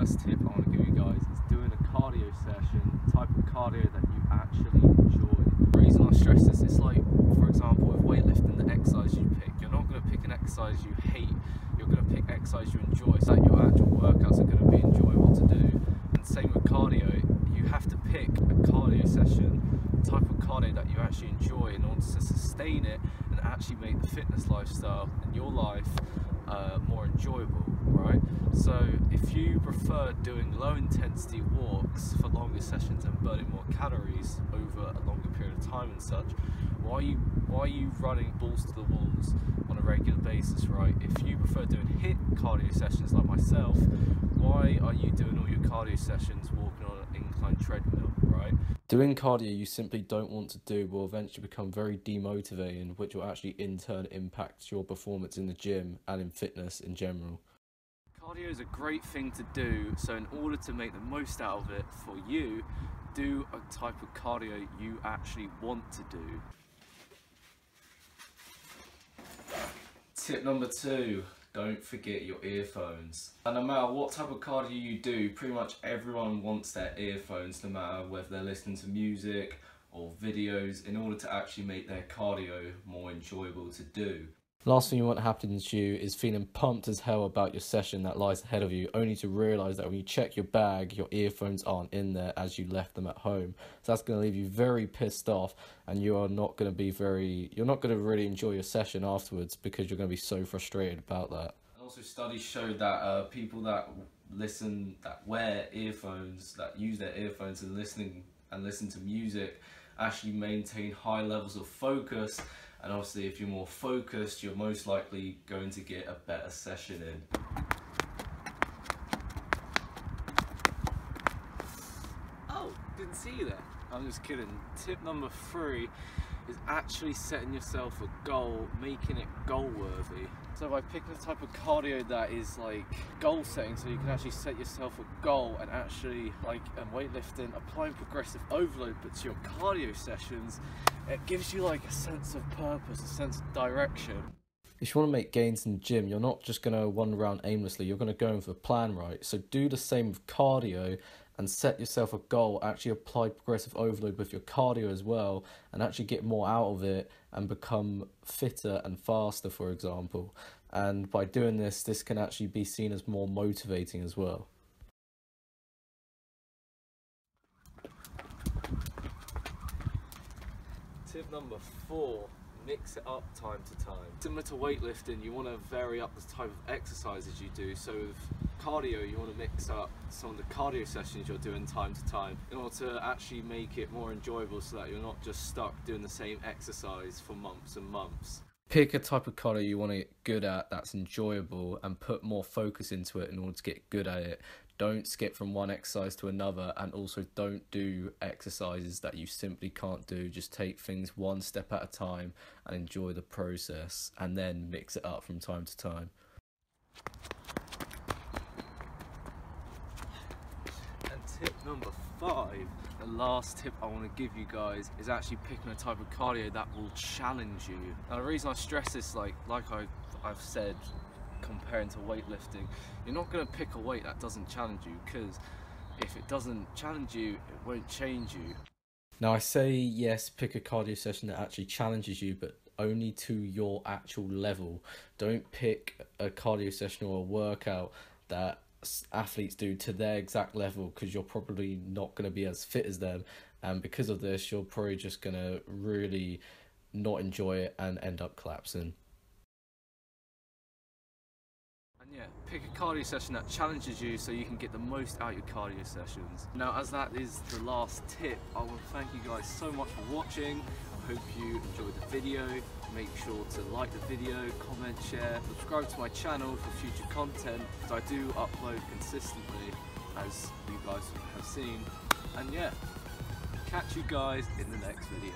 first tip I want to give you guys is doing a cardio session, type of cardio that you actually enjoy. The reason I stress this, it's like, for example, with weightlifting, the exercise you pick, you're not going to pick an exercise you hate, you're going to pick exercise you enjoy, so that your actual workouts are going to be enjoyable to do. And same with cardio, you have to pick a cardio session, type of cardio that you actually enjoy in order to sustain it and actually make the fitness lifestyle in your life uh, more enjoyable, right? So if you prefer doing low intensity walks for longer sessions and burning more calories over a longer period of time and such, why are you why are you running balls to the walls on a regular basis, right? If you prefer doing HIIT cardio sessions like myself, why are you doing all your cardio sessions walking on an incline treadmill, right? Doing cardio you simply don't want to do will eventually become very demotivating, which will actually in turn impact your performance in the gym and in fitness in general. Cardio is a great thing to do, so in order to make the most out of it for you, do a type of cardio you actually want to do. Tip number two, don't forget your earphones. And no matter what type of cardio you do, pretty much everyone wants their earphones, no matter whether they're listening to music or videos, in order to actually make their cardio more enjoyable to do. Last thing you want happening to you is feeling pumped as hell about your session that lies ahead of you, only to realise that when you check your bag, your earphones aren't in there as you left them at home. So that's going to leave you very pissed off, and you are not going to be very, you're not going to really enjoy your session afterwards because you're going to be so frustrated about that. Also, studies show that uh, people that listen, that wear earphones, that use their earphones and listening and listen to music, actually maintain high levels of focus and obviously if you're more focused you're most likely going to get a better session in. Oh, didn't see you there. I'm just kidding. Tip number three is actually setting yourself a goal, making it goal worthy. So by picking a type of cardio that is like goal setting, so you can actually set yourself a goal and actually like in weightlifting, applying progressive overload, but to your cardio sessions, it gives you like a sense of purpose, a sense of direction. If you want to make gains in the gym, you're not just going to run around aimlessly, you're going to go with a plan, right? So do the same with cardio and set yourself a goal. Actually apply progressive overload with your cardio as well and actually get more out of it and become fitter and faster, for example. And by doing this, this can actually be seen as more motivating as well. Tip number four mix it up time to time. Similar to weightlifting, you want to vary up the type of exercises you do. So with cardio, you want to mix up some of the cardio sessions you're doing time to time in order to actually make it more enjoyable so that you're not just stuck doing the same exercise for months and months. Pick a type of cardio you want to get good at that's enjoyable and put more focus into it in order to get good at it. Don't skip from one exercise to another and also don't do exercises that you simply can't do. Just take things one step at a time and enjoy the process and then mix it up from time to time and tip number five the last tip I want to give you guys is actually picking a type of cardio that will challenge you now the reason I stress this like like I I've said comparing to weightlifting. You're not going to pick a weight that doesn't challenge you because if it doesn't challenge you, it won't change you. Now I say yes, pick a cardio session that actually challenges you, but only to your actual level. Don't pick a cardio session or a workout that athletes do to their exact level because you're probably not going to be as fit as them and because of this you're probably just going to really not enjoy it and end up collapsing And yeah, pick a cardio session that challenges you so you can get the most out of your cardio sessions. Now as that is the last tip, I want to thank you guys so much for watching. Hope you enjoyed the video. Make sure to like the video, comment, share, subscribe to my channel for future content I do upload consistently as you guys have seen. And yeah, catch you guys in the next video.